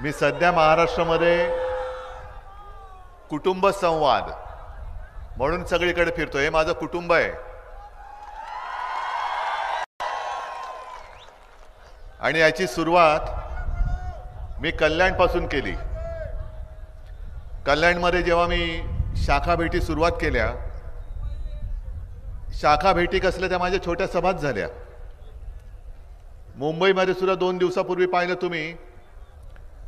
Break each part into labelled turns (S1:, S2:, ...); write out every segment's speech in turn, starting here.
S1: मी सध्या महाराष्ट्रामध्ये कुटुंब संवाद म्हणून सगळीकडे फिरतो हे माझं कुटुंब आहे. आणि याची सुरुवात मी कल्याणपासून केली. कल्याणमध्ये जेव्हा मी शाखा भेटी सुरुवात केल्या शाखा भेटी कसल्या त्या माझ्या छोट्या सभात झाल्या. मुंबईमध्ये सुद्धा दोन दिवसापूर्वी पाहिलं तुम्ही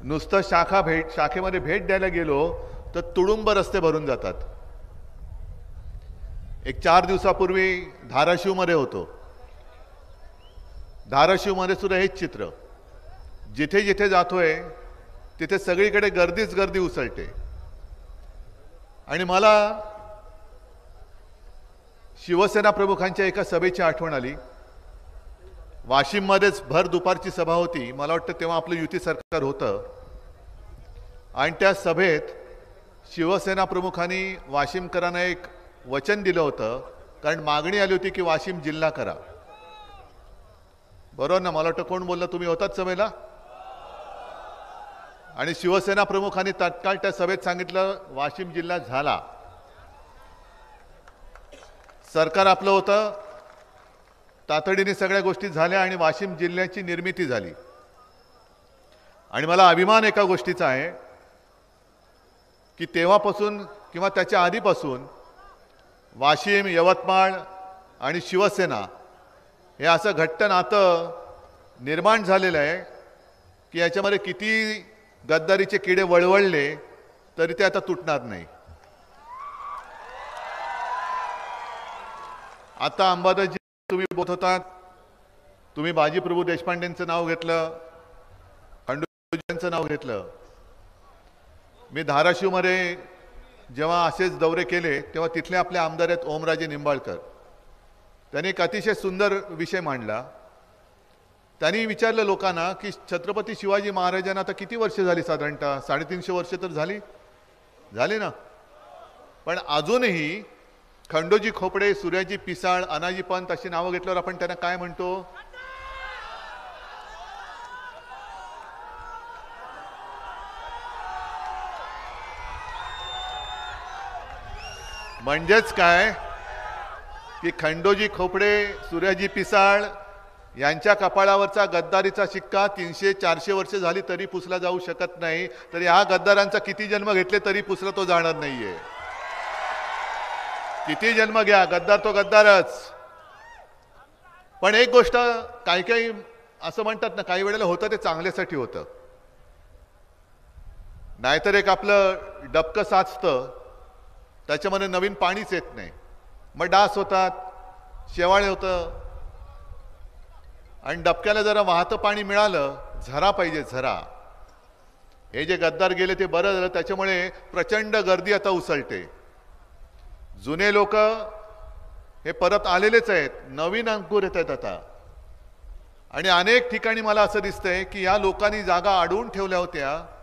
S1: नुसतं शाखा भेट शाखेमध्ये भेट द्यायला गेलो तर तुडुंब रस्ते भरून जातात. एक चार दिवसापूर्वी धाराशिवमध्ये होतो. धाराशिवमध्ये सुद्धा हेच चित्र. जिथे जिथे जातोय तिथे सगळीकडे गर्दीच गर्दी उसळते. आणि मला शिवसेना प्रमुखांच्या एका सभेची आठवण आली. वाशिममध्येच भर दुपारची सभा होती. मला वाटतं तेव्हा आपलं युती सरकार होतं. आणि त्या सभेत शिवसेना प्रमुखांनी वाशिमकरांना एक वचन दिलं होतं. कारण मागणी आली होती की वाशिम जिल्हा करा. बरोबर ना? मला वाटतं कोण बोललं? तुम्ही होतात सभेला? आणि शिवसेना प्रमुखांनी तत्काळ त्या सभेत सांगितलं वाशिम जिल्हा झाला. सरकार आपलं होतं. तातडीने सगळ्या गोष्टी झाल्या आणि वाशिम जिल्ह्याची निर्मिती झाली. आणि मला अभिमान एका गोष्टीचा आहे की तेव्हापासून किंवा त्याच्या आधीपासून वाशिम यवतमाळ आणि शिवसेना हे असं घट्ट नातं निर्माण झालेलं आहे की याच्यामध्ये किती गद्दारीचे किडे वळवळले तरी ते आता तुटणार नाही. आता अंबादासजी तुम्ही बोलत होतात. तुम्ही बाजीप्रभू देशपांडेंचं नाव घेतलं. खंडूजींचं नाव घेतलं. मी धाराशिवमध्ये जेव्हा असेच दौरे केले तेव्हा तिथले आपले आमदार आहेत ओमराजे निंबाळकर. त्यांनी एक अतिशय सुंदर विषय मांडला. त्यांनी विचारलं लोकांना की छत्रपती शिवाजी महाराजांना आता किती वर्ष झाली? साधारणतः साडेतीनशे वर्ष तर झाली. झाली ना. पण अजूनही खंडोजी खोपडे सूर्याजी पिसाळ अनाजी पंत अशी नावं घेतल्यावर आपण त्यांना काय म्हणतो? म्हणजेच काय? की खंडोजी खोपडे सूर्याजी पिसाळ यांच्या कपाळावरचा गद्दारीचा शिक्का तीनशे चारशे वर्ष झाली तरी पुसला जाऊ शकत नाही. तर या गद्दारांचा किती जन्म घेतले तरी पुसला तो जाणार नाहीये. किती जन्म घ्या? गद्दार तो गद्दारच. पण एक गोष्ट काही काही असं म्हणतात ना काही वेळेला होतं ते चांगल्यासाठी होतं. नाहीतर एक आपलं डबकं साचतं त्याच्यामध्ये नवीन पाणीच येत नाही. मग डास होतात शेवाळे होतं. आणि डबक्याला जरा वाहतं पाणी मिळालं झरा पाहिजे झरा. हे जे गद्दार गेले ते बरं झालं त्याच्यामुळे प्रचंड गर्दी आता उसळते. जुने लोक हे परत आलेलेच आहेत. नवीन अंकुर येत आहेत आता. आणि अनेक ठिकाणी मला असं दिसतंय की या लोकांनी जागा अडवून ठेवल्या होत्या.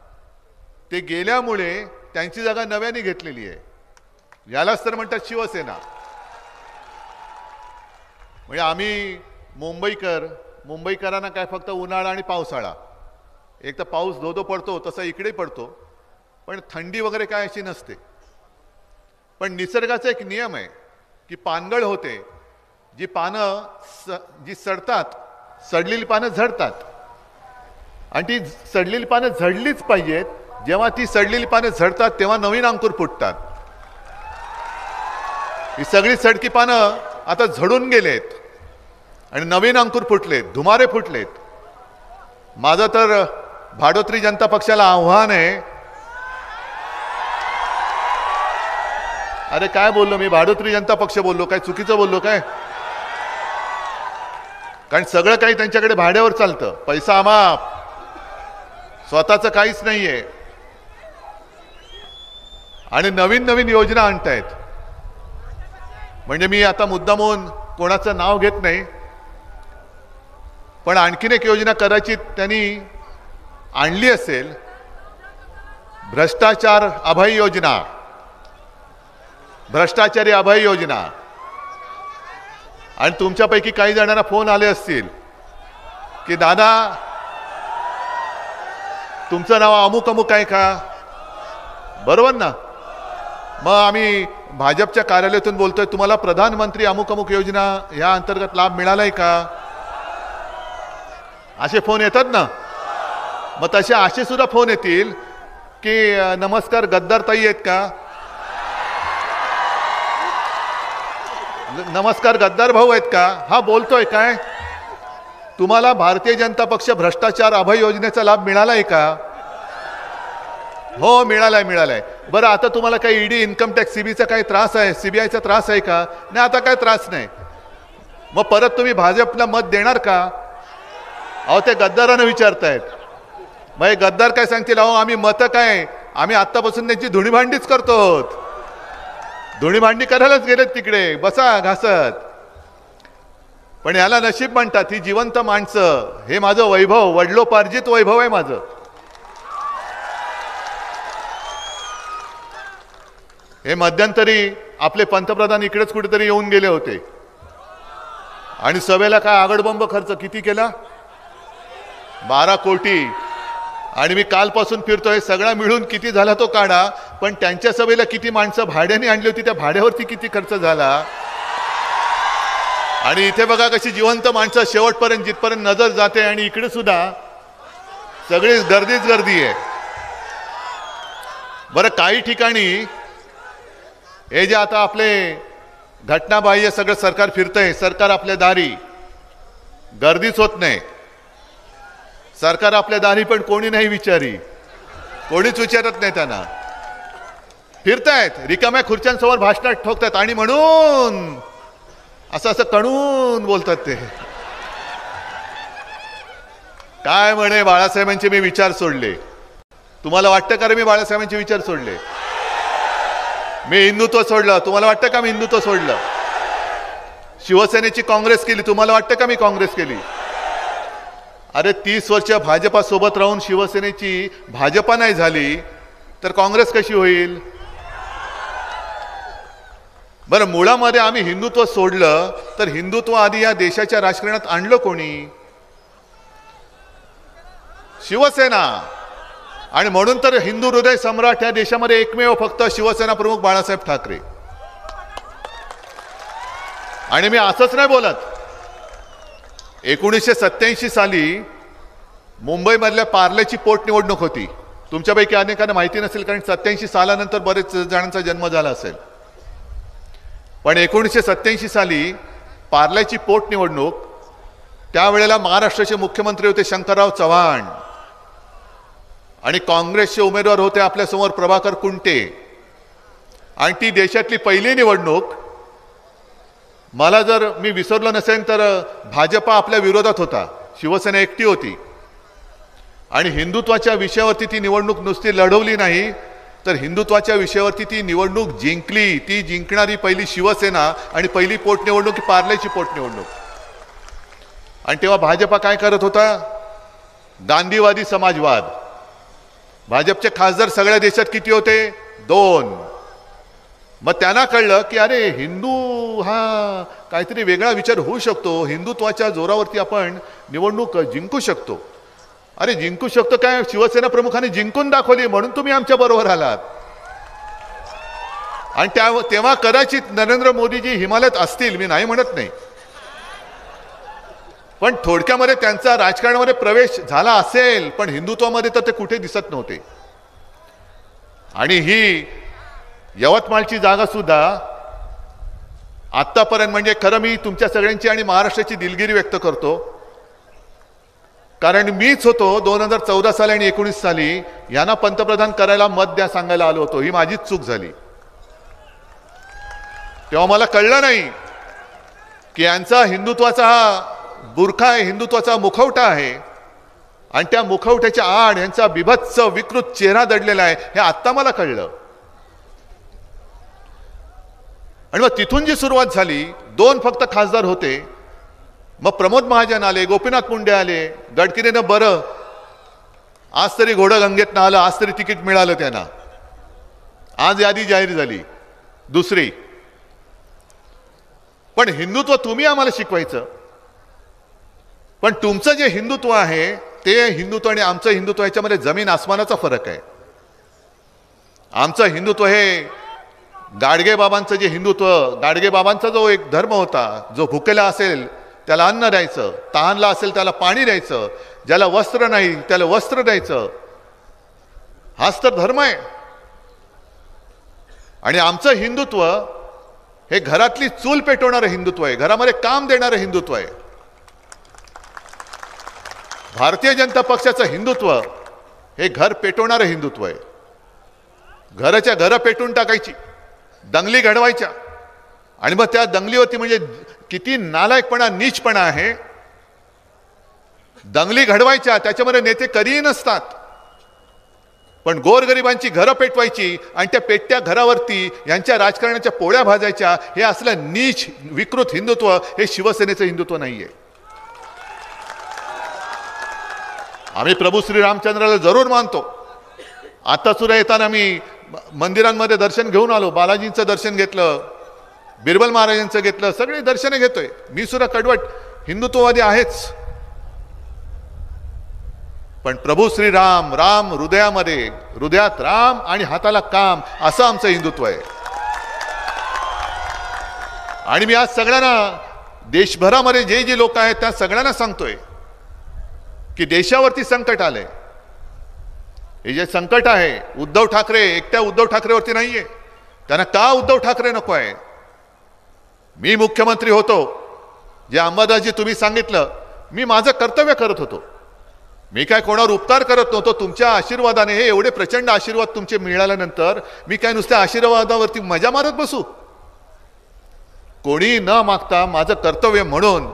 S1: ते गेल्यामुळे त्यांची जागा नव्याने घेतलेली आहे. यालाच तर म्हणतात शिवसेना. म्हणजे आम्ही मुंबईकर मुंबईकरांना काय फक्त उन्हाळा आणि पावसाळा. एक तर पाऊस धो धो पडतो तसा इकडे पडतो. पण थंडी वगैरे काय अशी नसते. पण निसर्गाचा एक नियम आहे की पानगळ होते. जी पानं स जी सडतात सडलेली पानं झडतात. आणि ती सडलेली पानं झडलीच पाहिजेत. जेव्हा ती सडलेली पानं झडतात तेव्हा नवीन अंकुर फुटतात. ही सगळी सडकी पानं आता झडून गेलेत. आणि नवीन अंकुर फुटलेत धुमारे फुटलेत. माझं तर भाडोत्री जनता पक्षाला आव्हान आहे अरे काय बोललो मी? भाडोत्री जनता पक्ष बोललो काय चुकीचं बोललो काय? कारण सगळं काही त्यांच्याकडे भाड्यावर चालतं. पैसा माप स्वतःचं काहीच नाहीये. आणि नवीन नवीन योजना आणतायत. म्हणजे मी आता मुद्दामून कोणाचं नाव घेत नाही. पण आणखीन एक योजना कदाचित त्यांनी आणली असेल. भ्रष्टाचार अभय योजना. भ्रष्टाचारी अभय योजना. आणि तुमच्यापैकी काही जणांना फोन आले असतील की दादा तुमचं नाव अमुक अमुक आहे का? बरोबर ना? मग आम्ही भाजपच्या कार्यालयातून बोलतोय तुम्हाला प्रधानमंत्री अमुक अमुक योजना या अंतर्गत लाभ मिळालाय का? असे फोन येतात ना? मग तसे असे सुद्धा फोन येतील की नमस्कार गद्दारताई आहेत का? नमस्कार गद्दार भाऊ आहेत का? हा बोलतोय काय? तुम्हाला भारतीय जनता पक्ष भ्रष्टाचार अभय योजनेचा लाभ मिळालाय का? हो मिळालाय मिळालाय. बरं आता तुम्हाला काही ईडी इन्कम टॅक्स सीबीचा काही त्रास आहे? सीबीआयचा त्रास आहे का? नाही आता काय त्रास नाही. मग परत तुम्ही भाजपला मत देणार का? अहो ते गद्दारानं विचारतायत. मग हे गद्दार काय सांगतील? अहो आम्ही मतं काय? आम्ही आत्तापासून त्यांची धुणीभांडीच करतो करतो धुणी भांडी करायलाच गेलेत तिकडे. बसा घासत. पण याला नशीब म्हणतात ही जिवंत माणसं. हे माझं वैभव वडलोपार्जित वैभव आहे माझं. हे मध्यंतरी आपले पंतप्रधान इकडेच कुठेतरी येऊन गेले होते. आणि सभेला काय आगडबंब खर्च किती केला? बारा कोटी. आणि मी कालपासून फिरतोय सगळा मिळून किती झाला तो काढा? पण त्यांच्या सभेला किती माणसं भाड्याने आणली होती त्या भाड्यावरती किती खर्च झाला? आणि इथे बघा कशी जिवंत माणसं शेवटपर्यंत जिथपर्यंत नजर जाते आणि इकडे सुद्धा सगळी गर्दीच गर्दी आहे. बरं काही ठिकाणी हे जे आता आपले घटनाबाह्य सगळं सरकार फिरतंय सरकार आपल्या दारी. गर्दीच होत नाही. सरकार आपल्या दारी पण कोणी नाही विचारी. कोणीच विचारत नाही त्यांना. फिरतायत. रिकाम्या खुर्च्यांसमोर भाषणात ठोकतात. आणि म्हणून असं असं कणून बोलतात ते. काय म्हणे बाळासाहेबांचे मी विचार सोडले. तुम्हाला वाटतं का रे मी बाळासाहेबांचे विचार सोडले? मी हिंदुत्व सोडलं. तुम्हाला वाटतं का मी हिंदुत्व सोडलं? शिवसेनेची काँग्रेस केली. तुम्हाला वाटतं का मी काँग्रेस केली? अरे तीस वर्ष भाजपा सोबत राहून शिवसेनेची भाजपा नाही झाली तर काँग्रेस कशी होईल? बरं मुळामध्ये आम्ही हिंदुत्व सोडलं तर हिंदुत्व आधी या देशाच्या राजकारणात आणलं कोणी? शिवसेना. आणि म्हणून तर हिंदू हृदय सम्राट या देशामध्ये एकमेव फक्त शिवसेना प्रमुख बाळासाहेब ठाकरे. आणि मी असंच नाही बोलत. एकोणीसशे सत्याऐंशी साली मुंबईमधल्या पार्लेची पोटनिवडणूक होती. तुमच्यापैकी अनेकांना माहिती नसेल कारण सत्याऐंशी सालानंतर बरेच जणांचा जन्म झाला असेल. पण एकोणीसशे सत्याऐंशी साली पार्ल्याची पोटनिवडणूक त्यावेळेला महाराष्ट्राचे मुख्यमंत्री होते शंकरराव चव्हाण. आणि काँग्रेसचे उमेदवार होते आपल्यासमोर प्रभाकर कुंटे. आणि ती देशातली पहिली निवडणूक मला जर मी विसरलो नसेल तर भाजपा आपल्या विरोधात होता. शिवसेना एकटी होती. आणि हिंदुत्वाच्या विषयावरती ती निवडणूक नुसती लढवली नाही तर हिंदुत्वाच्या विषयावरती ती निवडणूक जिंकली. ती जिंकणारी पहिली शिवसेना आणि पहिली पोटनिवडणूक पार्लेची पार्ल्याची पोटनिवडणूक. आणि तेव्हा भाजपा काय करत होता? गांधीवादी समाजवाद. भाजपचे खासदार सगळ्या देशात किती होते? दोन. मग त्यांना कळलं की अरे हिंदू हा काहीतरी वेगळा विचार होऊ शकतो. हिंदुत्वाच्या जोरावरती आपण निवडणूक जिंकू शकतो. अरे जिंकू शकतो काय? शिवसेना प्रमुखांनी जिंकून दाखवली म्हणून तुम्ही आमच्या बरोबर आलात. आणि त्या तेव्हा कदाचित नरेंद्र मोदीजी हिमालयात असतील मी नाही म्हणत नाही. पण थोडक्यामध्ये त्यांचा राजकारणामध्ये प्रवेश झाला असेल पण हिंदुत्वामध्ये तर ते कुठे दिसत नव्हते. आणि ही यवतमाळची जागा सुद्धा आत्तापर्यंत म्हणजे खरं मी तुमच्या सगळ्यांची आणि महाराष्ट्राची दिलगिरी व्यक्त करतो. कारण मीच होतो दोन हजार चौदा साली आणि एकोणीस साली यांना पंतप्रधान करायला मत द्या सांगायला आलो होतो. ही माझीच चूक झाली. तेव्हा मला कळलं नाही की यांचा हिंदुत्वाचा हा बुरखा आहे हिंदुत्वाचा मुखवटा आहे. आणि त्या मुखवट्याच्या आड यांचा बिभत्स विकृत चेहरा दडलेला आहे हे आत्ता मला कळलं. आणि मग तिथून जी सुरुवात झाली दोन फक्त खासदार होते. मग प्रमोद महाजन आले गोपीनाथ मुंडे आले गडकिरेनं बरं. आज तरी घोडं गंगेतनं आलं आज तरी तिकीट मिळालं त्यांना. आज यादी जाहीर झाली दुसरी. पण हिंदुत्व तुम्ही आम्हाला शिकवायचं. पण तुमचं जे हिंदुत्व आहे ते हिंदुत्व आणि आमचं हिंदुत्व याच्यामध्ये जमीन आसमानाचा फरक आहे. आमचं हिंदुत्व हे गाडगे बाबांचं जे हिंदुत्व गाडगे बाबांचा जो एक धर्म होता जो भुकेला असेल त्याला अन्न द्यायचं तहानला असेल त्याला पाणी द्यायचं ज्याला वस्त्र नाही त्याला वस्त्र द्यायचं. हाच तर धर्म आहे. आणि आमचं हिंदुत्व हे घरातली चूल पेटवणारं हिंदुत्व आहे घरामध्ये काम देणारं हिंदुत्व आहे. भारतीय जनता पक्षाचं हिंदुत्व हे घर पेटवणारं हिंदुत्व आहे. घराच्या घरं पेटून टाकायची दंगली घडवायच्या. आणि मग त्या दंगलीवरती म्हणजे किती नालायकपणा नीचपणा आहे. दंगली घडवायच्या त्याच्यामध्ये नेते कधीही नसतात. पण गोरगरिबांची घरं पेटवायची आणि त्या पेटत्या घरावरती यांच्या राजकारणाच्या पोळ्या भाजायच्या हे असलं नीच विकृत हिंदुत्व हे शिवसेनेचं हिंदुत्व नाहीये. आम्ही प्रभू श्री रामचंद्राला जरूर मानतो. आता सुद्धा येताना मी म- मंदिरांमध्ये दर्शन घेऊन आलो बालाजींचं दर्शन घेतलं. बिरबल महाराजांचं घेतलं सगळी दर्शने घेतोय. मी सुद्धा कडवट हिंदुत्ववादी आहेच. पण प्रभू श्री राम राम हृदयामध्ये हृदयात राम आणि हाताला काम असं आमचं हिंदुत्व आहे. आणि मी आज सगळ्यांना देशभरामध्ये जे जे लोक आहेत त्या सगळ्यांना सांगतोय की देशावरती संकट आलंय. हे जे संकट आहे उद्धव ठाकरे एकट्या उद्धव ठाकरेवरती नाहीये. त्यांना का उद्धव ठाकरे नको आहे? मी मुख्यमंत्री होतो. जे अंबादासजी तुम्ही सांगितलं मी माझं कर्तव्य करत होतो. मी काय कोणावर उपकार करत नव्हतो तुमच्या आशीर्वादाने हे एवढे प्रचंड आशीर्वाद तुमचे मिळाल्यानंतर मी काय नुसत्या आशीर्वादावरती मजा मारत बसू? कोणी न मागता माझं कर्तव्य म्हणून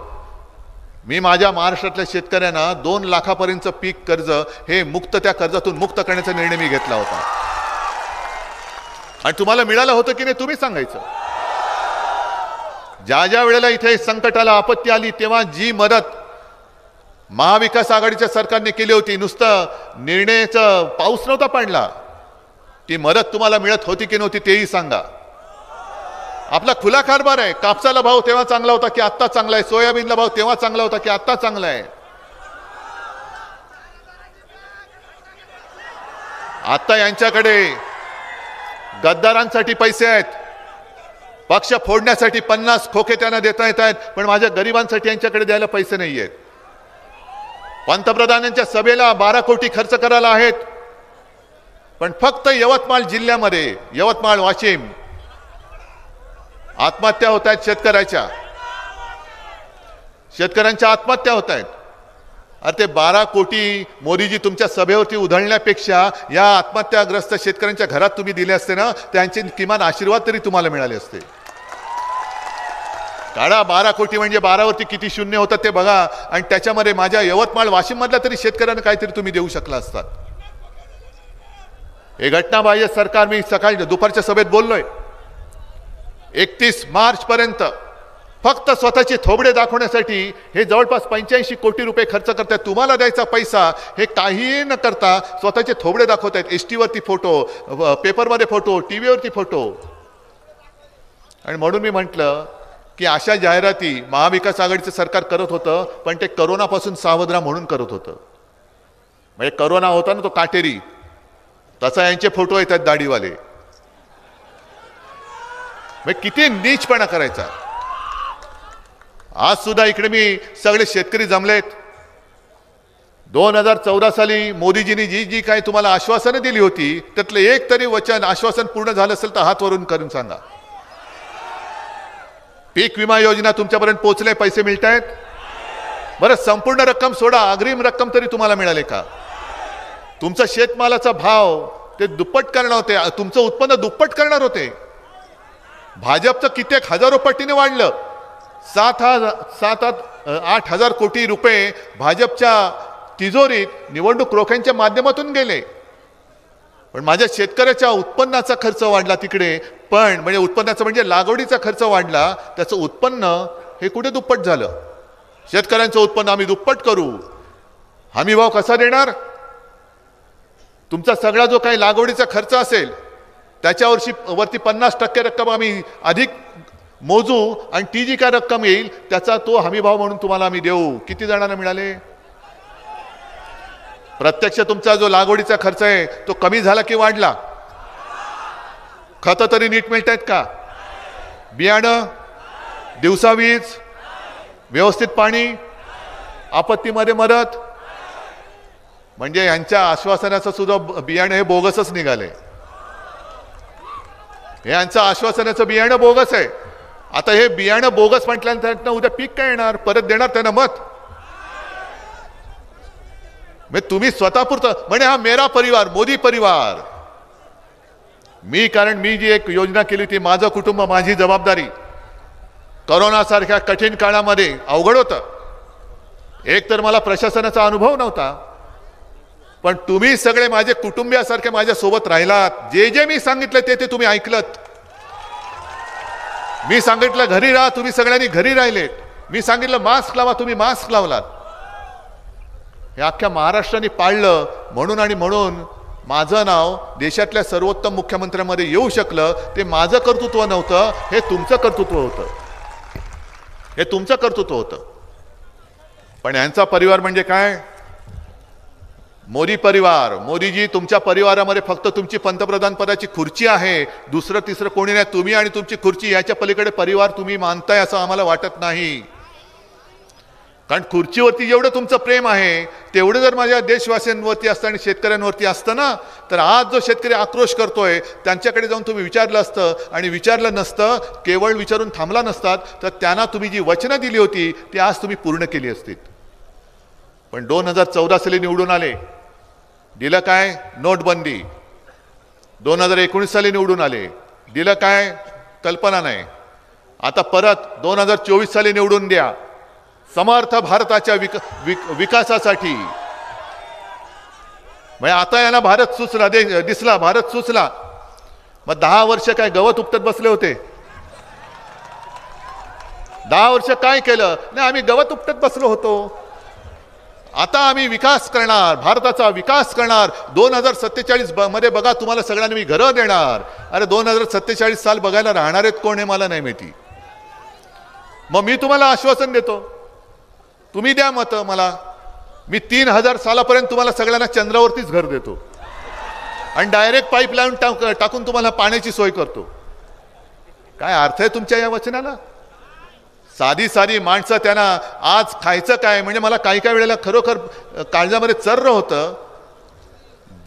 S1: मी माझ्या महाराष्ट्रातल्या शेतकऱ्यांना दोन लाखापर्यंतचं पीक कर्ज हे मुक्त त्या कर्जातून मुक्त करण्याचा निर्णय मी घेतला होता. आणि तुम्हाला मिळालं होतं की नाही तुम्ही सांगायचं. ज्या ज्या वेळेला इथे संकटाला आपत्ती आली तेव्हा जी मदत महाविकास आघाडीच्या सरकारने केली होती नुसतं निर्णयाचं पाऊस नव्हता पडला. ती मदत तुम्हाला मिळत होती की नव्हती तेही सांगा. आपला खुला कारभार आहे. कापसाला भाव तेव्हा चांगला होता की आत्ता चांगला आहे. सोयाबीनला भाव तेव्हा चांगला होता की आत्ता चांगला आहे. आत्ता यांच्याकडे गद्दारांसाठी पैसे आहेत. पक्ष फोडण्यासाठी पन्नास खोके त्यांना देता येत आहेत पण माझ्या गरिबांसाठी यांच्याकडे द्यायला पैसे नाही आहेत पंतप्रधानांच्या सभेला बारा कोटी खर्च करायला आहेत. पण फक्त यवतमाळ जिल्ह्यामध्ये यवतमाळ वाशिम आत्महत्या होत आहेत शेतकऱ्याच्या. शेतकऱ्यांच्या आत्महत्या होत आहेत. अरे ते बारा कोटी मोदीजी तुमच्या सभेवरती उधळण्यापेक्षा या आत्महत्याग्रस्त शेतकऱ्यांच्या घरात तुम्ही दिले असते ना त्यांचे किमान आशीर्वाद तरी तुम्हाला मिळाले असते. काढा बारा कोटी म्हणजे बारावरती किती शून्य होतं ते बघा. आणि त्याच्यामध्ये माझ्या यवतमाळ वाशिममधल्या तरी शेतकऱ्यांना काहीतरी तुम्ही देऊ शकला असतात. हे घटनाबाह्य सरकार मी सकाळी दुपारच्या सभेत बोललोय. एकतीस मार्च पर्यंत फक्त स्वतःचे थोबडे दाखवण्यासाठी हे जवळपास पंच्याऐंशी कोटी रुपये खर्च करतात तुम्हाला द्यायचा पैसा हे काहीही न करता स्वतःचे थोबडे दाखवत आहेत एस टीवरती फोटो पेपरमध्ये फोटो टी व्हीवरती फोटो. आणि म्हणून मी म्हटलं की अशा जाहिराती महाविकास आघाडीचं सरकार करत होतं पण ते करोनापासून सावध राहा म्हणून करत होतं. म्हणजे करोना होता ना तो काटेरी. तसा यांचे फोटो येतात दाढीवाले. म्हणजे किती नीचपणा करायचा. आज सुद्धा इकडे मी सगळे शेतकरी जमलेत. दोन हजार चौदा साली मोदीजींनी जी जी काही तुम्हाला आश्वासनं दिली होती त्यातलं एक तरी वचन आश्वासन पूर्ण झालं असेल तर हात वरून करून सांगा. पीक विमा योजना तुमच्यापर्यंत पोहोचले पैसे मिळत आहेत बरं संपूर्ण रक्कम सोडा अग्रिम रक्कम तरी तुम्हाला मिळाले का? तुमचा शेतमालाचा भाव ते दुप्पट करणार होते तुमचं उत्पन्न दुप्पट करणार होते. भाजपचं कित्येक हजारो पटीने वाढलं. सात हजार सात आठ आठ हजार कोटी रुपये भाजपच्या तिजोरीत निवडणूक रोख्यांच्या माध्यमातून गेले. पण माझ्या शेतकऱ्याच्या उत्पन्नाचा खर्च वाढला तिकडे. पण म्हणजे उत्पन्नाचा म्हणजे लागवडीचा खर्च वाढला. त्याचं उत्पन्न हे कुठे दुप्पट झालं? शेतकऱ्यांचं उत्पन्न आम्ही दुप्पट करू. हमी भाव कसा देणार? तुमचा सगळा जो काही लागवडीचा खर्च असेल त्याच्यावरशी वरती पन्नास टक्के रक्कम आम्ही अधिक मोजू आणि ती जी काय रक्कम येईल त्याचा तो हमीभाव म्हणून तुम्हाला आम्ही देऊ. किती जणांना मिळाले? प्रत्यक्ष तुमचा जो लागवडीचा खर्च आहे तो कमी झाला की वाढला? खतं तरी नीट मिळत आहेत का? बियाणं? दिवसा वीज? व्यवस्थित पाणी? आपत्तीमध्ये मदत म्हणजे यांच्या आश्वासनाचं सुद्धा बियाणं हे बोगसच निघाले. यांचं आश्वासनाचं बियाणं बोगस आहे. आता हे बियाणं बोगस म्हटल्यानंतर उद्या पीक काय येणार? परत देणार त्यांना मत? म्हणजे तुम्ही स्वतःपुरतं म्हणजे हा मेरा परिवार मोदी परिवार. मी कारण मी जी एक योजना केली होती माझं कुटुंब माझी जबाबदारी. करोनासारख्या कठीण काळामध्ये अवघड होतं. एक तर मला प्रशासनाचा अनुभव नव्हता. पण तुम्ही सगळे माझे कुटुंबियासारखे माझ्यासोबत राहिलात. जे जे मी सांगितलं ते ते तुम्ही ऐकलत. मी सांगितलं घरी राहा तुम्ही सगळ्यांनी घरी राहिलेत मी सांगितलं मास्क लावा तुम्ही मास्क लावलात. हे अख्ख्या महाराष्ट्राने पाळलं म्हणून आणि म्हणून माझं नाव देशातल्या सर्वोत्तम मुख्यमंत्र्यांमध्ये येऊ शकलं ते माझं कर्तृत्व नव्हतं हे तुमचं कर्तृत्व होतं. हे तुमचं कर्तृत्व होतं. पण यांचा परिवार म्हणजे काय? मोदी परिवार मोदीजी तुमच्या परिवारामध्ये फक्त तुमची पंतप्रधान पदाची खुर्ची आहे. दुसरं तिसरं कोणी नाही. तुम्ही आणि तुमची खुर्ची याच्या पलीकडे परिवार तुम्ही मानताय असं आम्हाला वाटत नाही. कारण खुर्चीवरती जेवढं तुमचं प्रेम आहे तेवढं जर माझ्या देशवासियांवरती असतं आणि शेतकऱ्यांवरती असतं ना तर आज जो शेतकरी आक्रोश करतोय त्यांच्याकडे जाऊन तुम्ही विचारलं असतं आणि विचारलं नसतं केवळ विचारून थांबला नसतात तर त्यांना तुम्ही जी वचनं दिली होती ती आज तुम्ही पूर्ण केली असतील. पण दोन हजार चौदा साली निवडून आले. दिलं काय? नोटबंदी. दोन हजार एकोणीस साली निवडून आले. दिलं काय? कल्पना नाही. आता परत दोन हजार चोवीस साली निवडून द्या. समर्थ भारताच्या विक, विक, विकासासाठी. म्हणजे आता यांना भारत सुचला दे दिसला भारत सुचला. मग दहा वर्ष काय गवत उपटत बसले होते? दहा वर्ष काय केलं? नाही आम्ही गवत उपटत बसलो होतो. आता आम्ही विकास करणार भारताचा विकास करणार. दोन हजार सत्तेचाळीस ब मध्ये बघा तुम्हाला सगळ्यांना मी घरं देणार. अरे दोन हजार सत्तेचाळीस साल बघायला राहणार आहेत कोण हे मला नाही माहिती. मग मी तुम्हाला आश्वासन देतो. तुम्ही द्या मत मला. मी तीन हजार सालापर्यंत तुम्हाला सगळ्यांना चंद्रावरतीच घर देतो. आणि डायरेक्ट पाईपलाईन टाक टाकून तुम्हाला पाण्याची सोय करतो. काय अर्थ आहे तुमच्या या वचनाला? साधी साधी माणसं त्यांना आज खायचं काय? म्हणजे मला काही काही वेळेला खरोखर काळजामध्ये चर्र होतं.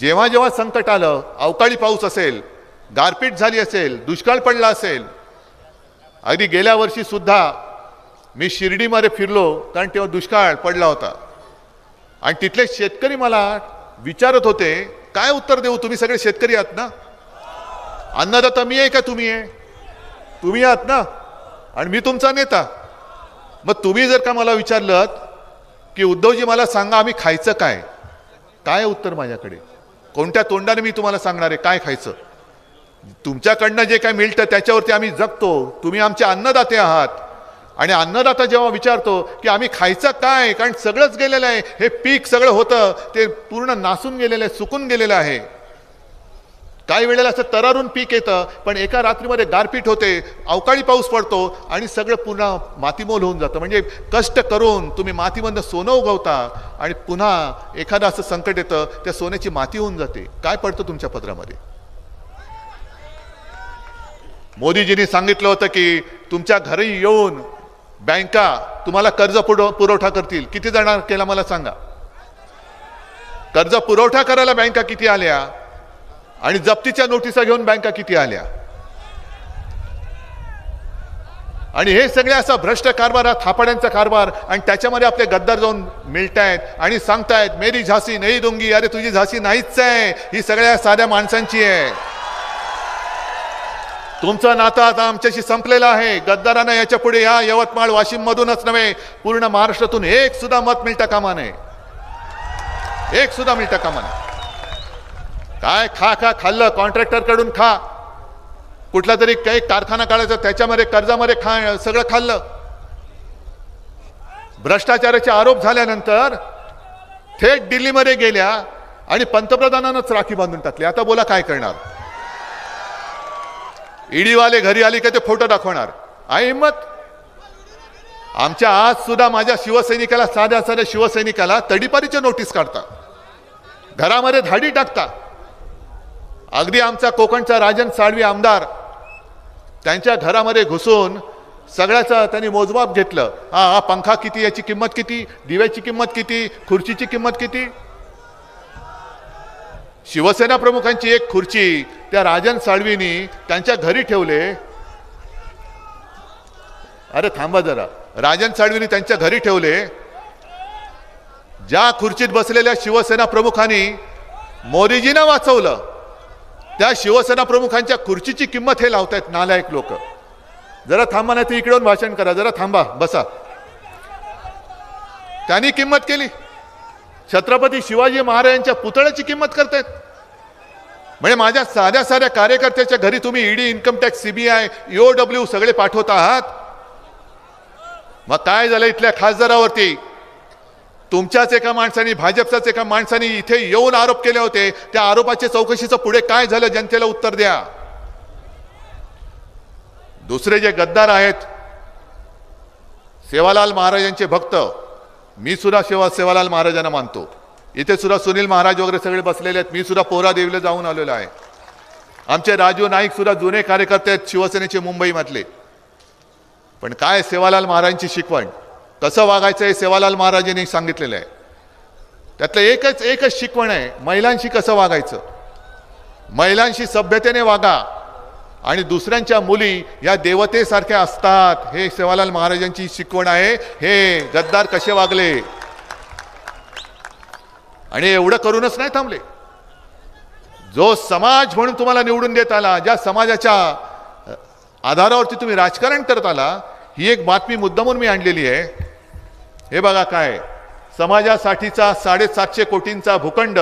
S1: जेव्हा जेव्हा संकट आलं अवकाळी पाऊस असेल गारपीट झाली असेल दुष्काळ पडला असेल अगदी गेल्या वर्षीसुद्धा मी शिर्डीमध्ये फिरलो कारण तेव्हा दुष्काळ पडला होता. आणि तिथले शेतकरी मला विचारत होते काय उत्तर देऊ? तुम्ही सगळे शेतकरी आहात ना? अन्नदाता मी आहे का? तुम्ही आहे? तुम्ही आहात ना? आणि मी तुमचा नेता. मग तुम्ही जर का मला विचारलं की उद्धवजी मला सांगा आम्ही खायचं काय? काय उत्तर माझ्याकडे? कोणत्या तोंडाने मी तुम्हाला सांगणार आहे? काय खायचं? तुमच्याकडनं जे काय मिळतं त्याच्यावरती आम्ही जगतो. तुम्ही आमचे अन्नदाते आहात. आणि अन्नदाता जेव्हा विचारतो की आम्ही खायचं काय? कारण सगळंच गेलेलं आहे. हे पीक सगळं होतं. ते पूर्ण नासून गेलेलं आहे सुकून गेलेलं आहे. काही वेळेला असं तरारून पीक येतं पण एका रात्रीमध्ये गारपीट होते अवकाळी पाऊस पडतो आणि सगळं पुन्हा मातीमोल होऊन जातं. म्हणजे कष्ट करून तुम्ही मातीमधनं सोनं उगवता आणि पुन्हा एखादं असं संकट येतं त्या सोन्याची माती होऊन जाते. काय पडतं तुमच्या पदरामध्ये? मोदीजींनी सांगितलं होतं की तुमच्या घरी येऊन बँका तुम्हाला कर्ज पुरव पुरवठा करतील. किती जणांना केला मला सांगा? कर्ज पुरवठा करायला बँका किती आल्या? आणि जप्तीच्या नोटिसा घेऊन बँका किती आल्या? आणि हे सगळे असा भ्रष्ट कारभार हा थापाड्यांचा कारभार आणि त्याच्यामध्ये आपले गद्दार जाऊन मिळतायत आणि सांगतायत मेरी झासी नाही दुंगी. अरे तुझी झासी नाहीच आहे. ही सगळ्या साध्या माणसांची आहे. तुमचा नातं आता आमच्याशी संपलेला आहे. गद्दारांना याच्यापुढे या यवतमाळ वाशिम मधूनच नव्हे पूर्ण महाराष्ट्रातून एक सुद्धा मत मिळता कामा नये. एक सुद्धा मिळता कामा नये. काय? खा खा खाल्लं. कॉन्ट्रॅक्टरकडून खा. कुठला तरी काही कारखाना काढायचा त्याच्यामध्ये कर्जामध्ये खा सगळं खाल्लं. भ्रष्टाचाराचे आरोप झाल्यानंतर थेट दिल्लीमध्ये गेल्या आणि पंतप्रधानांनाच राखी बांधून टाकली. आता बोला काय करणार? ईडीवाले घरी आली का ते फोटो दाखवणार. आहे हिंमत? आमच्या आज सुद्धा माझ्या शिवसैनिकाला साध्या साध्या शिवसैनिकाला तडीपारीच्या नोटीस काढता घरामध्ये धाडी टाकता अगदी आमचा कोकणचा राजन साळवी आमदार त्यांच्या घरामध्ये घुसून सगळ्याचं त्यांनी मोजमाप घेतलं. हा हा पंखा किती याची किंमत किती दिव्याची किंमत किती खुर्चीची किंमत किती? शिवसेना प्रमुखांची एक खुर्ची त्या राजन साळवीनी त्यांच्या घरी ठेवले. अरे थांबा जरा. राजन साळवीनी त्यांच्या घरी ठेवले. ज्या खुर्चीत बसलेल्या शिवसेना प्रमुखांनी मोदीजींना वाचवलं. त्या शिवसेना प्रमुखांच्या खुर्चीची किंमत हे लावतायत नालायक लोक. जरा थांबा नाही तर इकडून भाषण करा. जरा थांबा बसा. त्यांनी किंमत केली. छत्रपती शिवाजी महाराजांच्या पुतळ्याची किंमत करतायत. म्हणजे माझ्या साध्या साध्या कार्यकर्त्याच्या घरी तुम्ही ED income tax CBI EO W सगळे पाठवत आहात. मग काय झालं इथल्या खासदारावरती? तुमच्याच एका माणसाने भाजपच्याच एका माणसाने इथे येऊन आरोप केले होते. त्या आरोपाच्या चौकशीचं पुढे काय झालं जनतेला उत्तर द्या. दुसरे जे गद्दार आहेत सेवालाल महाराजांचे भक्त मी सुद्धा सेवा सेवालाल महाराजांना मानतो. इथे सुद्धा सुनील महाराज वगैरे सगळे बसलेले आहेत. मी सुद्धा पोरा देवीला जाऊन आलेलो आहे. आमचे राजू नाईक सुद्धा जुने कार्यकर्ते आहेत शिवसेनेचे मुंबईमधले. पण काय सेवालाल महाराजांची शिकवण? कसं वागायचं हे सेवालाल महाराजांनी सांगितलेलं आहे. त्यातलं एकच एकच शिकवण आहे महिलांशी कसं वागायचं? महिलांशी सभ्यतेने वागा आणि दुसऱ्यांच्या मुली या देवतेसारख्या असतात. हे सेवालाल महाराजांची शिकवण आहे. हे गद्दार कसे वागले? आणि एवढं करूनच नाही थांबले. जो समाज म्हणून तुम्हाला निवडून देत आला ज्या समाजाच्या आधारावरती तुम्ही राजकारण करत आला ही एक बातमी मुद्दामून मी आणलेली आहे. हे बघा काय समाजासाठीचा साडेसातशे कोटींचा भूखंड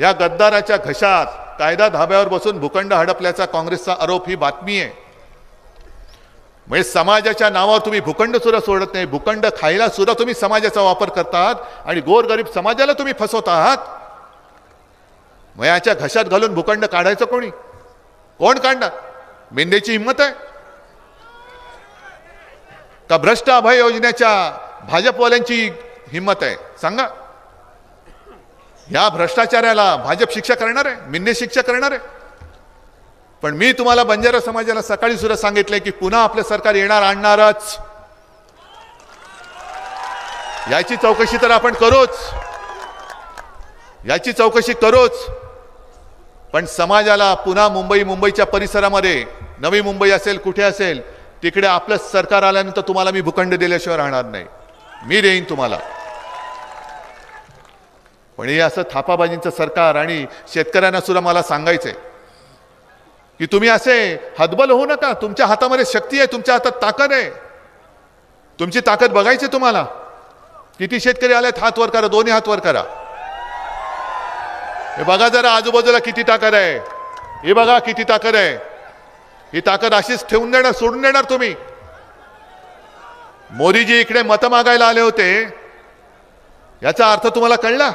S1: या गद्दाराच्या घशात कायदा धाब्यावर बसून भूखंड हडपल्याचा काँग्रेसचा आरोप ही बातमी आहे. म्हणजे समाजाच्या नावावर तुम्ही भूखंड सुद्धा सोडत नाही भूखंड खायला सुद्धा तुम्ही समाजाचा वापर करतात आणि गोरगरीब समाजाला तुम्ही फसवत आहात. मग याच्या घशात घालून भूखंड काढायचं कोणी? कोण काढणार? मेंदेची हिंमत आहे. का भ्रष्ट अभय योजनेच्या भाजपवाल्यांची हिंमत आहे? सांगा. या भ्रष्टाचाराला भाजप शिक्षा करणार आहे? मिन्ने शिक्षा करणार आहे? पण मी तुम्हाला बंजारा समाजाला सकाळी सुद्धा सांगितलंय की पुन्हा आपलं सरकार येणार आणणारच. याची चौकशी तर आपण करूच. याची चौकशी करूच. पण समाजाला पुन्हा मुंबई मुंबईच्या परिसरामध्ये नवी मुंबई असेल कुठे असेल तिकडे आपलं सरकार आल्यानंतर तुम्हाला मी भूखंड दिल्याशिवाय राहणार नाही. मी देईन तुम्हाला. पण हे असं थापाबाजींचं सरकार आणि शेतकऱ्यांना सुद्धा मला सांगायचंय. की तुम्ही असे हतबल होऊ नका. तुमच्या हातामध्ये शक्ती आहे तुमच्या हातात ताकद आहे. तुमची ताकद बघायची तुम्हाला. किती शेतकरी आलेत हात वर करा दोन्ही हात वर करा. हे बघा जरा आजूबाजूला किती ताकद आहे. हे बघा किती ताकद आहे. ही ताकद अशीच ठेवून देणार सोडून देणार तुम्ही. मोदीजी इकडे मतं मागायला आले होते. याचा अर्थ तुम्हाला कळला?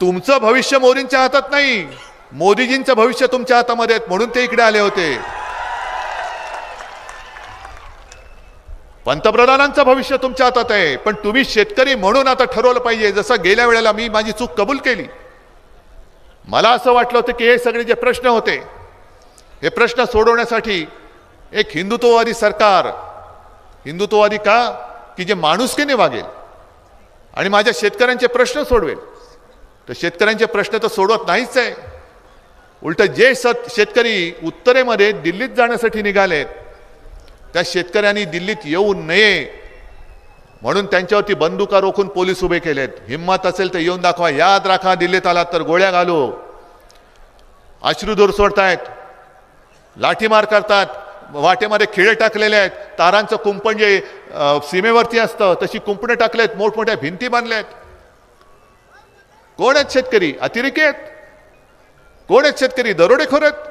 S1: तुमचं भविष्य मोदींच्या हातात नाही. मोदीजींचं भविष्य तुमच्या हातामध्ये आहेत म्हणून ते इकडे आले होते. पंतप्रधानांचं भविष्य तुमच्या हातात आहे पण तुम्ही शेतकरी म्हणून आता ठरवलं पाहिजे. जसं गेल्या वेळेला मी माझी चूक कबूल केली. मला असं वाटलं होतं की हे सगळे जे प्रश्न होते हे प्रश्न सोडवण्यासाठी एक हिंदुत्ववादी सरकार हिंदुत्ववादी का? की जे माणुसकीने वागेल. आणि माझ्या शेतकऱ्यांचे प्रश्न सोडवेल. तर शेतकऱ्यांचे प्रश्न तर सोडवत नाहीच आहे. उलट जे सत शेतकरी उत्तरेमध्ये दिल्लीत जाण्यासाठी निघालेत त्या शेतकऱ्यांनी दिल्लीत येऊ नये. म्हणून त्यांच्यावरती बंदुका रोखून पोलीस उभे केलेत. हिंमत असेल तर येऊन दाखवा. याद राखा दिल्लीत आलात तर गोळ्या घालू. अश्रुधूर सोडतायत. लाठीमार करतात. वाटेमध्ये खिळे टाकलेले आहेत. तारांचं कुंपण जे सीमेवरती असतं तशी कुंपणं टाकले आहेत मोठमोठ्या भिंती बांधल्यात. कोण आहेत शेतकरी? अतिरेकी आहेत. कोण आहेत शेतकरी? दरोडेखोर आहेत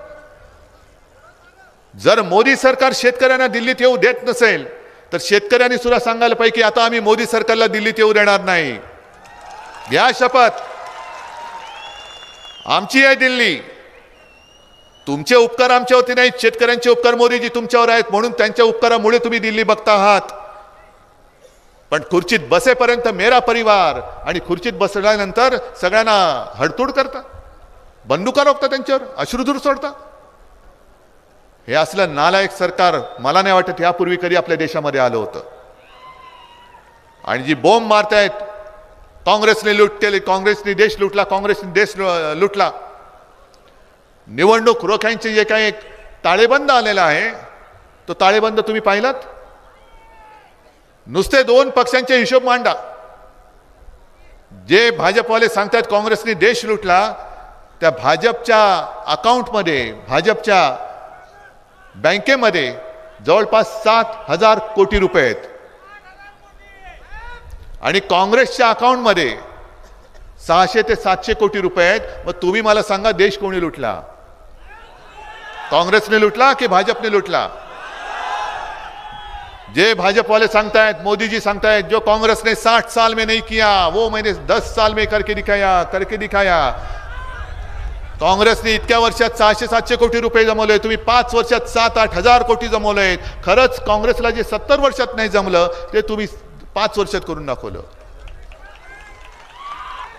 S1: जर मोदी सरकार शेतकऱ्यांना दिल्लीत येऊ देत नसेल तर शेतकऱ्यांनी सुद्धा सांगायला पाहिजे की आता आम्ही मोदी सरकारला दिल्लीत येऊ देणार नाही. घ्या शपथ. आमची आहे दिल्ली. तुमचे उपकार आमच्यावरती नाहीत शेतकऱ्यांचे उपकार मोदीजी तुमच्यावर आहेत. म्हणून त्यांच्या उपकारामुळे तुम्ही दिल्ली बघता आहात. पण खुर्चीत बसेपर्यंत मेरा परिवार आणि खुर्चीत बसल्यानंतर सगळ्यांना हडतूड करता. बंदुका रोखता त्यांच्यावर अश्रुधूर सोडता. हे असलं नालायक सरकार मला नाही वाटत यापूर्वी कधी आपल्या देशामध्ये आलं होतं. आणि जी बॉम्ब मारतायत काँग्रेसने लुटले काँग्रेसने देश लुटला काँग्रेसने देश लु- लुटला निवडणूक रोख्यांचे जे काही एक ताळेबंद आलेला आहे तो ताळेबंद तुम्ही पाहिलात? नुसते दोन पक्षांचे हिशोब मांडा. जे भाजपवाले सांगतात काँग्रेसने देश लुटला त्या भाजपच्या अकाउंटमध्ये भाजपच्या बँकेमध्ये जवळपास सात हजार कोटी रुपये आहेत. आणि काँग्रेसच्या अकाउंटमध्ये सहाशे ते सातशे कोटी रुपये आहेत. मग तुम्ही मला सांगा देश कोणी लुटला? काँग्रेसने लुटला की भाजपने लुटला? जे भाजप वाले सांगतायत मोदी जी सांगतायत जो कांग्रेस ने साठ साल में नहीं किया वो मैंने दस साल में करके दिखाया करके दिखाया. काँग्रेसने इतक्या वर्षात सहाशे सातशे कोटी रुपये जमवले तुम्ही पाच वर्षात सात आठ हजार कोटी जमवले खरंच काँग्रेसला जे सत्तर वर्षात नाही जमलं ते तुम्ही पाच वर्षात करून दाखवलं.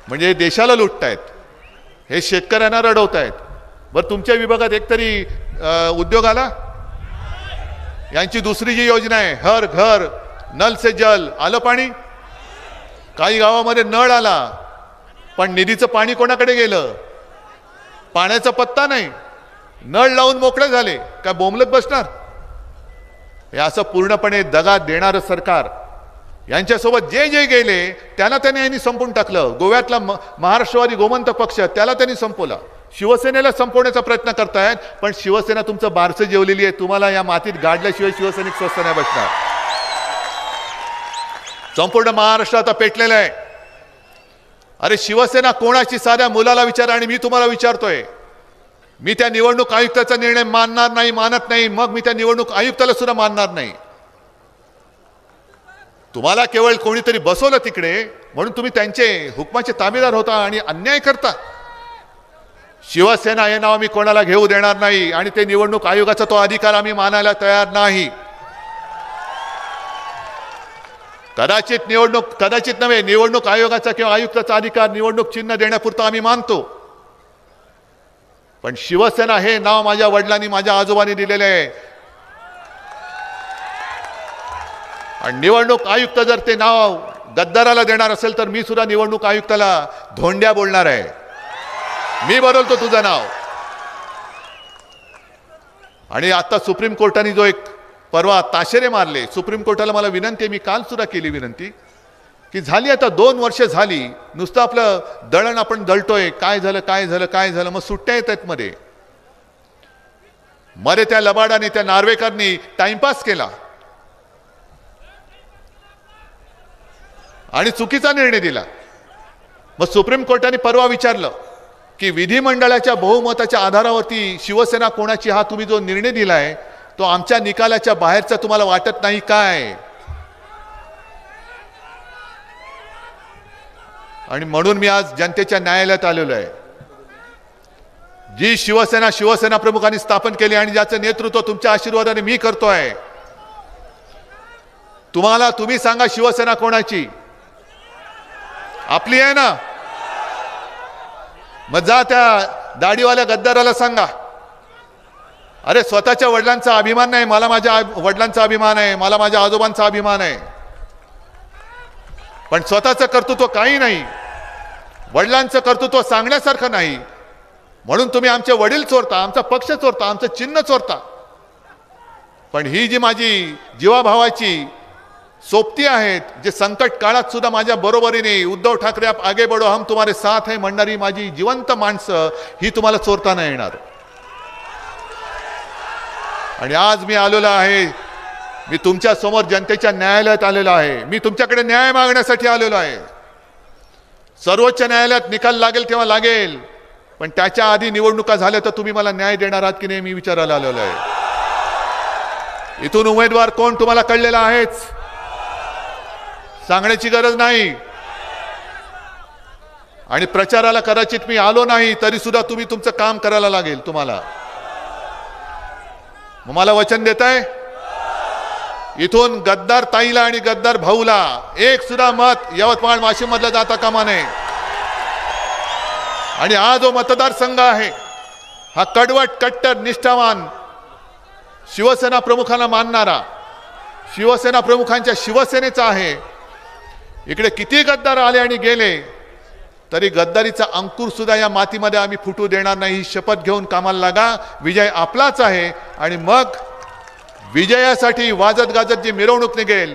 S1: म्हणजे देशाला लुटतायत. हे शेतकऱ्यांना रडवतायत. बरं तुमच्या विभागात एकतरी उद्योग आला? यांची दुसरी जी योजना आहे हर घर नल से जल आलं पाणी? काही गावामध्ये नळ आला पण निधीचं पाणी कोणाकडे गेलं? पाण्याचा पत्ता नाही. नळ लावून मोकळे झाले काय बोंबलत बसणार? हे असं पूर्णपणे दगा देणारं सरकार. यांच्यासोबत जे जे गेले त्याला त्यांनी यांनी संपून टाकलं. गोव्यातला म- महाराष्ट्रवादी गोमंतक पक्ष त्याला त्यांनी संपवला. शिवसेनेला संपवण्याचा प्रयत्न करतायत पण शिवसेना तुमचं बारसं जेवलेली आहे. तुम्हाला या मातीत गाडल्याशिवाय शिवसैनिक स्वस्त नाही बसणार. संपूर्ण महाराष्ट्र आता पेटलेलं आहे. अरे शिवसेना कोणाची साध्या मुलाला विचार आणि मी तुम्हाला विचारतोय. मी त्या निवडणूक आयुक्ताचा निर्णय मानणार नाही मानत नाही. मग मी त्या निवडणूक आयुक्ताला सुद्धा मानणार नाही. तुम्हाला केवळ कोणीतरी बसवलं तिकडे म्हणून तुम्ही त्यांचे हुकमाचे ताबेदार होता आणि अन्याय करता. शिवसेना हे नाव आम्ही कोणाला घेऊ देणार नाही आणि ते निवडणूक आयोगाचा तो अधिकार आम्ही मानायला तयार नाही. कदाचित निवडणूक कदाचित नव्हे निवडणूक आयोगाचा किंवा आयुक्ताचा अधिकार निवडणूक चिन्ह देण्यापुरता आम्ही मानतो. पण शिवसेना हे नाव माझ्या वडिलांनी माझ्या आजोबांनी दिलेले आहे. आणि निवडणूक आयुक्त जर ते नाव गद्दाराला देणार असेल तर मी सुद्धा निवडणूक आयुक्ताला धोंड्या बोलणार आहे. मी बदलतो तुझं नाव. आणि आता सुप्रीम कोर्टाने जो एक परवा ताशेरे मारले सुप्रीम कोर्टाला मला विनंती आहे, मी काल सुद्धा केली विनंती की झाली आता दोन वर्ष झाली नुसतं आपलं दळण आपण दळतोय काय झालं काय झालं काय झालं मग सुट्ट्या येत आहेत मध्ये. मध्ये त्या लबाडाने त्या नार्वेकरनी टाइमपास केला. आणि चुकीचा निर्णय दिला. मग सुप्रीम कोर्टाने परवा विचारलं की विधिमंडळाच्या बहुमताच्या आधारावरती शिवसेना कोणाची हा तुम्ही जो निर्णय दिलाय तो आमच्या निकालाच्या बाहेरचा तुम्हाला वाटत नाही काय? आणि म्हणून मी आज जनतेच्या न्यायालयात आलेलो आहे. जी शिवसेना शिवसेना प्रमुखांनी स्थापन केली आणि ज्याचं नेतृत्व तुमच्या आशीर्वादाने मी करतोय तुम्हाला तुम्ही सांगा शिवसेना कोणाची? आपली आहे ना? मग जा त्या दाढीवाल्या गद्दाराला सांगा. अरे स्वतःच्या वडिलांचा अभिमान नाही मला माझ्या वडिलांचा अभिमान आहे मला माझ्या आजोबांचा अभिमान आहे. पण स्वतःचं कर्तृत्व काही नाही. वडिलांचं कर्तृत्व सांगण्यासारखं नाही. म्हणून तुम्ही आमचे वडील चोरता आमचा पक्ष चोरता आमचं चिन्ह चोरता. पण ही जी माझी जीवाभावाची सोबती आहेत जे संकट काळात सुद्धा माझ्या बरोबरीने उद्धव ठाकरे आप आगे बडो हम तुम्हारे साथ आहे म्हणणारी माझी जिवंत माणसं ही तुम्हाला चोरता नाही येणार. आणि आज मी आलेलो आहे मी तुमच्यासमोर जनतेच्या न्यायालयात आलेलो आहे मी तुमच्याकडे न्याय मागण्यासाठी आलेलो आहे. सर्वोच्च न्यायालयात निकाल लागेल तेव्हा लागेल पण त्याच्या आधी निवडणुका झाल्या तर तुम्ही मला न्याय देणार आहात की नाही मी विचारायला आलेलो आहे. इथून उमेदवार कोण तुम्हाला कळलेला आहेच? सांगण्याची गरज नाही. आणि प्रचाराला कदाचित मी आलो नाही तरी सुद्धा तुम्ही तुमचं काम करायला लागेल तुम्हाला. मग मला वचन देताय? इथून गद्दार ताईला आणि गद्दार भाऊला एक सुद्धा मत यवतमाळ वाशिम मधला जाता कामा नये. आणि हा जो मतदारसंघ आहे हा कडवट कट्टर निष्ठावान शिवसेना प्रमुखांना मानणारा शिवसेना प्रमुखांच्या शिवसेनेचा आहे इकडे किती गद्दार आले आणि गेले तरी गद्दारीचा अंकुर सुद्धा या मातीमध्ये आम्ही फुटू देणार नाही. ही शपथ घेऊन कामाला लागा. विजय आपलाच आहे. आणि मग विजयासाठी वाजत गाजत जी मिरवणूक निघेल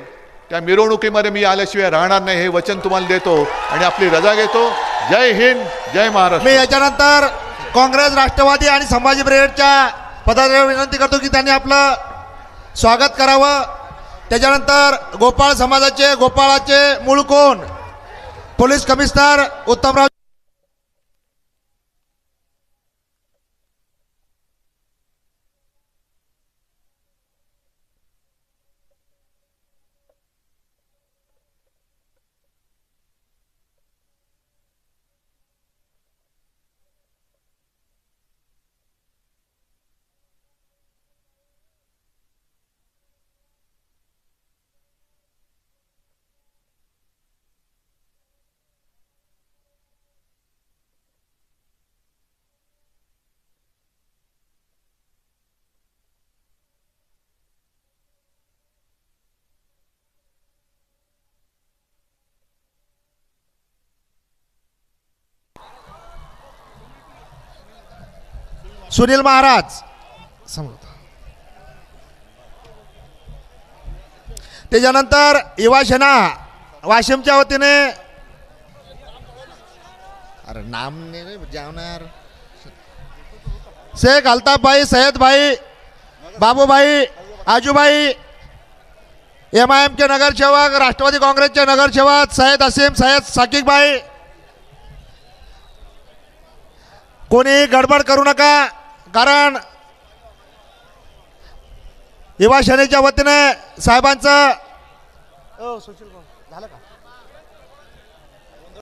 S1: त्या मिरवणुकीमध्ये मी आल्याशिवाय राहणार नाही हे वचन तुम्हाला देतो आणि आपली रजा घेतो. जय हिंद जय महाराष्ट्र.
S2: मी याच्यानंतर काँग्रेस राष्ट्रवादी आणि संभाजी ब्रिगेडच्या पदाधिकाऱ्यांना विनंती करतो की त्यांनी आपलं स्वागत करावं. त्याच्यानंतर गोपाळ समाजाचे गोपाळाचे मूळ कोण? Police commissioner Uttamrao Sunil Maharaj. समोर. त्याच्यानंतर युवा सेना वाशिमच्या वतीने. अरे नाम जावणार. शेख अल्ताफभाई सय्यदभाई बाबूभाई आजूभाई एम आय एमचे नगरसेवक राष्ट्रवादी काँग्रेसचे नगरसेवक सय्यद असीम सय्यद साकिबभाई कोणी गडबड करू नका. कारण युवा सेनेच्या वतीने साहेबांचं हो, सुशील